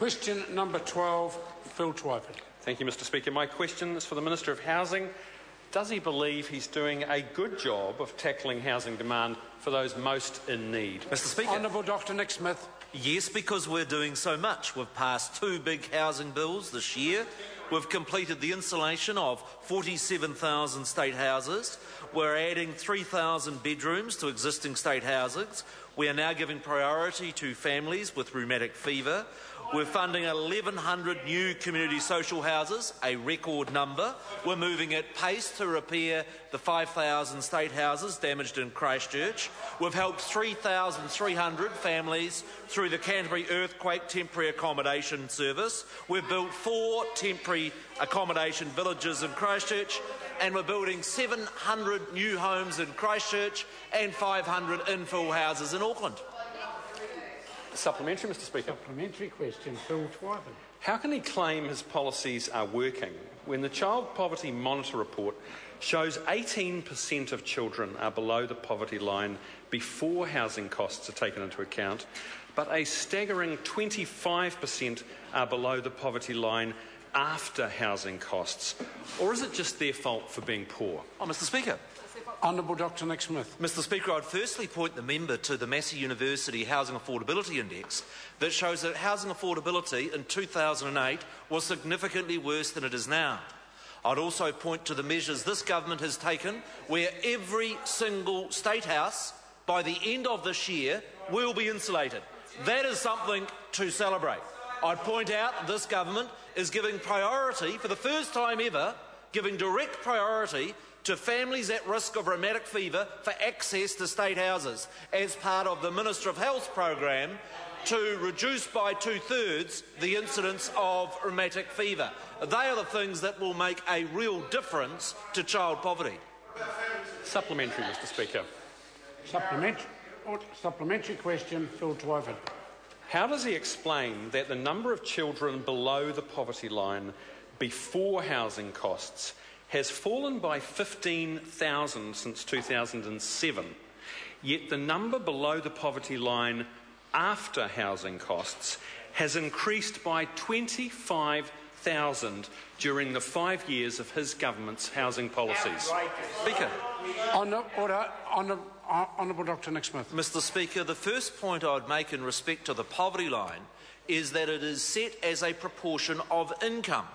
Question number 12, Phil Twyford. Thank you, Mr. Speaker. My question is for the Minister of Housing. Does he believe he's doing a good job of tackling housing demand for those most in need? Mr. Speaker. Honourable Dr Nick Smith. Yes, because we're doing so much. We've passed two big housing bills this year. We've completed the insulation of 47,000 state houses. We're adding 3,000 bedrooms to existing state houses. We are now giving priority to families with rheumatic fever. We're funding 1,100 new community social houses, a record number. We're moving at pace to repair the 5,000 state houses damaged in Christchurch. We've helped 3,300 families through the Canterbury Earthquake Temporary Accommodation Service. We've built four temporary accommodation villages in Christchurch and we're building 700 new homes in Christchurch and 500 infill houses in Auckland. Supplementary, Mr. Speaker. Supplementary question, Phil Twyford. How can he claim his policies are working when the Child Poverty Monitor report shows 18% of children are below the poverty line before housing costs are taken into account, but a staggering 25% are below the poverty line after housing costs? Or is it just their fault for being poor? Oh, Mr. Speaker. Honourable Dr Nick Smith. Mr Speaker, I'd firstly point the member to the Massey University Housing Affordability Index that shows that housing affordability in 2008 was significantly worse than it is now. I'd also point to the measures this government has taken where every single state house by the end of this year will be insulated. That is something to celebrate. I'd point out this government is giving priority, for the first time ever, giving direct priority to families at risk of rheumatic fever for access to state houses as part of the Minister of Health program to reduce by two thirds the incidence of rheumatic fever. They are the things that will make a real difference to child poverty. Supplementary, Mr. Speaker. Supplementary, supplementary question, Phil Twyford. How does he explain that the number of children below the poverty line before housing costs has fallen by 15,000 since 2007, yet the number below the poverty line after housing costs has increased by 25,000 during the five years of his government's housing policies. Speaker. Honour, order, Honourable Dr Nick Smith. Mr Speaker, the first point I would make in respect to the poverty line is that it is set as a proportion of income.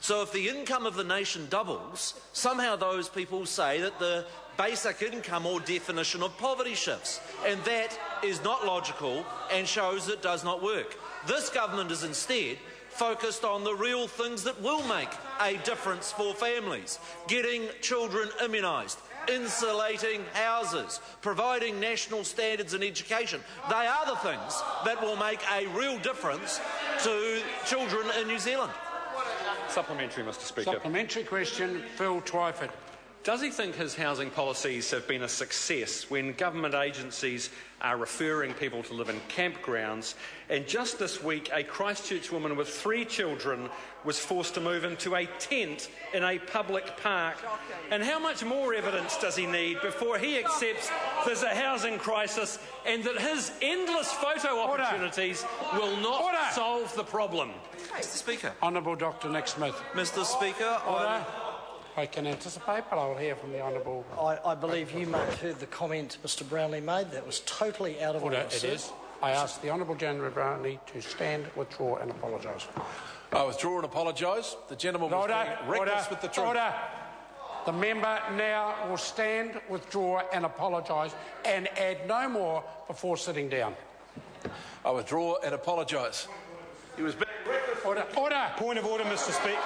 So if the income of the nation doubles, somehow those people say that the basic income or definition of poverty shifts. And that is not logical and shows it does not work. This government is instead focused on the real things that will make a difference for families getting children immunised, insulating houses, providing national standards in education. They are the things that will make a real difference to children in New Zealand. Supplementary, Mr Speaker. Supplementary question, Phil Twyford. Does he think his housing policies have been a success when government agencies are referring people to live in campgrounds? And just this week, a Christchurch woman with three children was forced to move into a tent in a public park. And how much more evidence does he need before he accepts there's a housing crisis and that his endless photo opportunities Order. will not Order. solve the problem? Mr Speaker. Honourable Dr Nick Smith. Mr Speaker. Order. I can anticipate, but I will hear from the Honourable. I, I believe you may have heard the comment Mr Brownlee made. That was totally out of order. order. It is. I ask the Honourable Gerry Brownlee to stand, withdraw, and apologise. I withdraw and apologise. The gentleman was order, being reckless order, with the truth. Order. The member now will stand, withdraw, and apologise, and add no more before sitting down. I withdraw and apologise. He was being reckless. Order. Order. Point of order, Mr. Speaker.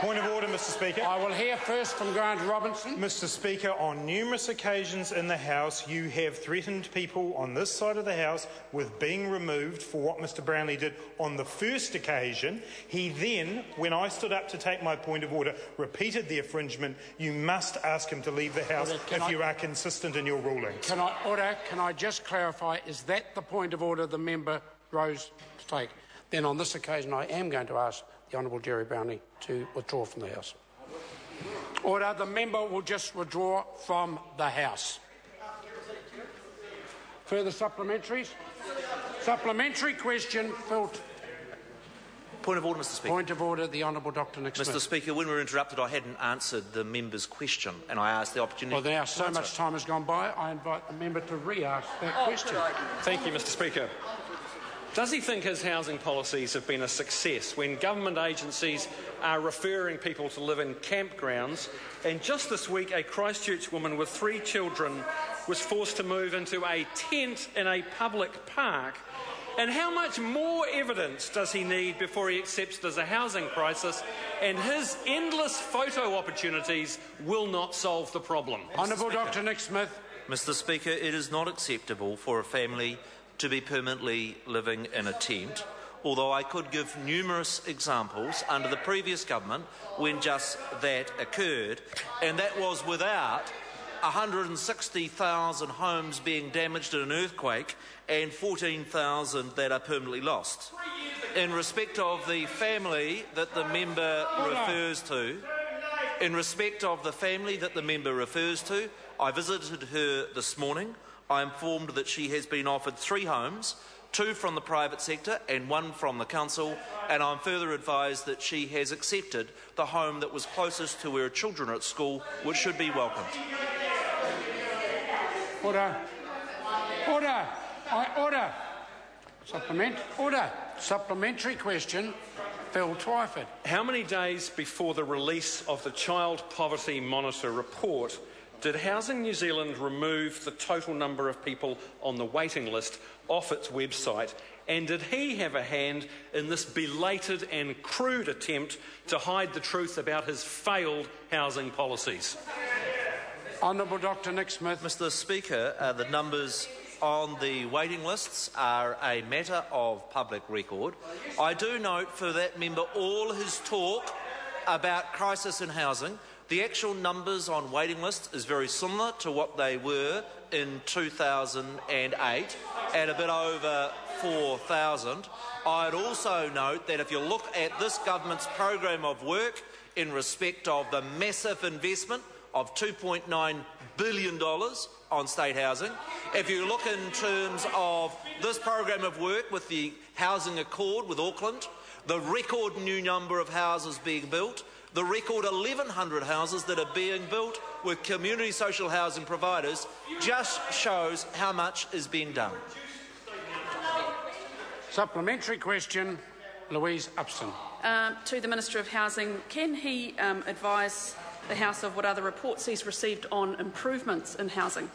Point of order, Mr. Speaker. I will hear first from Grant Robertson. Mr. Speaker, on numerous occasions in the House, you have threatened people on this side of the House with being removed for what Mr. Brownlee did on the first occasion. He then, when I stood up to take my point of order, repeated the infringement. You must ask him to leave the House if I, you are consistent in your ruling. Can I order? Can I just clarify? Is that the point of order the member rose to take? Then on this occasion, I am going to ask the Honourable Gerry Brownlee to withdraw from the House. Order. The member will just withdraw from the House. Further supplementaries? Supplementary question, Phil Point of order, Mr Speaker. Point of order, the Honourable Dr Nick Smith. Mr Speaker, when we were interrupted, I hadn't answered the member's question, and I asked the opportunity Well, now so much time has gone by, I invite the member to re-ask that Oh, question. Thank you, Mr Speaker. Does he think his housing policies have been a success when government agencies are referring people to live in campgrounds? And just this week, a Christchurch woman with three children was forced to move into a tent in a public park. And how much more evidence does he need before he accepts there's a housing crisis and his endless photo opportunities will not solve the problem? Honourable Dr Nick Smith. Mr Speaker, it is not acceptable for a family to be permanently living in a tent, although I could give numerous examples under the previous government when just that occurred, and that was without 160,000 homes being damaged in an earthquake and 14,000 that are permanently lost. In respect of the family that the member refers to, in respect of the family that the member refers to, I visited her this morning. I am informed that she has been offered three homes, two from the private sector and one from the council, and I'm further advised that she has accepted the home that was closest to where her children are at school, which should be welcomed. Order. Order. I order. Supplement. Order. Supplementary question. Phil Twyford. How many days before the release of the Child Poverty Monitor report did Housing New Zealand remove the total number of people on the waiting list off its website? And did he have a hand in this belated and crude attempt to hide the truth about his failed housing policies? Honourable Dr Nick Smith. Mr Speaker, uh, the numbers on the waiting lists are a matter of public record. I do note for that member all his talk about crisis in housing. The actual numbers on waiting lists is very similar to what they were in 2008 at a bit over 4,000. I'd also note that if you look at this government's program of work in respect of the massive investment of $2.9 billion on state housing, if you look in terms of this program of work with the Housing Accord with Auckland, the record new number of houses being built, the record 1,100 houses that are being built with community social housing providers just shows how much is being done. Supplementary question. Louise Upston. Um, to the Minister of Housing, can he um, advise the House of what other reports he's received on improvements in housing?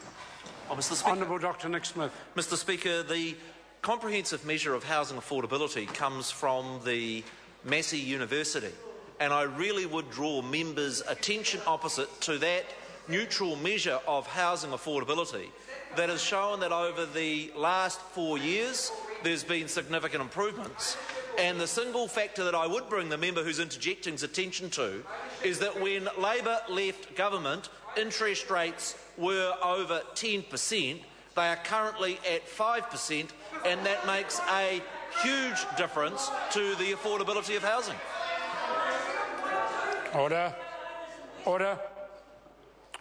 Oh, Mr. Speaker. Honourable Dr Nick Smith. Mr Speaker, the comprehensive measure of housing affordability comes from the Massey University, and I really would draw members' attention opposite to that neutral measure of housing affordability that has shown that over the last four years there's been significant improvements. And the single factor that I would bring the member who's interjecting's attention to is that when Labor left government, interest rates were over 10%. They are currently at 5%, and that makes a huge difference to the affordability of housing. Order. Order.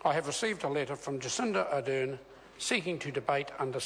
I have received a letter from Jacinda Ardern seeking to debate under